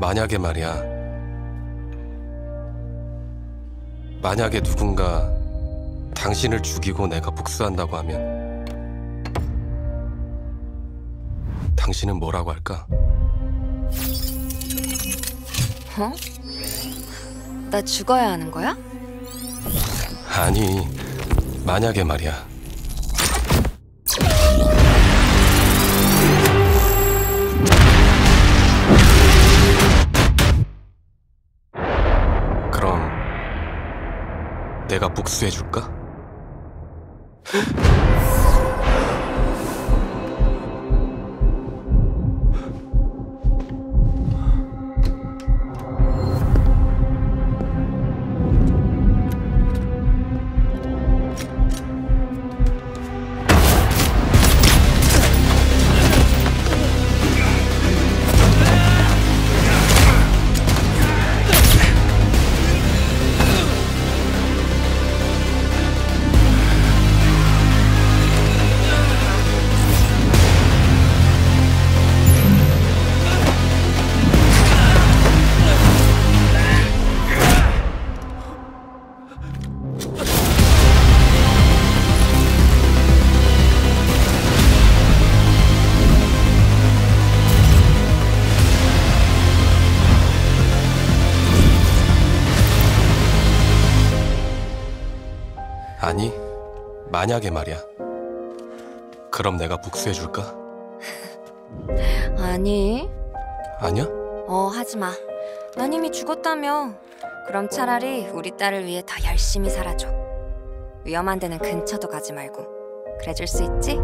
만약에 말이야. 만약에 누군가 당신을 죽이고 내가 복수한다고 하면 당신은 뭐라고 할까? 어? 나 죽어야 하는 거야? 아니, 만약에 말이야. 내가 복수해 줄까? 아니, 만약에 말이야. 그럼 내가 복수해 줄까? 아니. 아니야? 어, 하지 마. 난 이미 죽었다며. 그럼 차라리 우리 딸을 위해 더 열심히 살아줘. 위험한 데는 근처도 가지 말고. 그래줄 수 있지?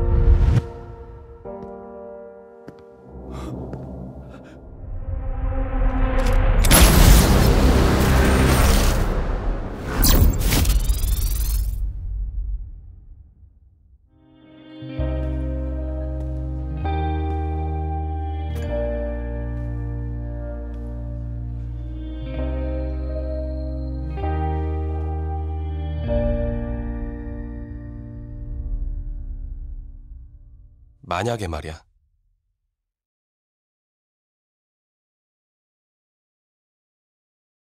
만약에 말이야.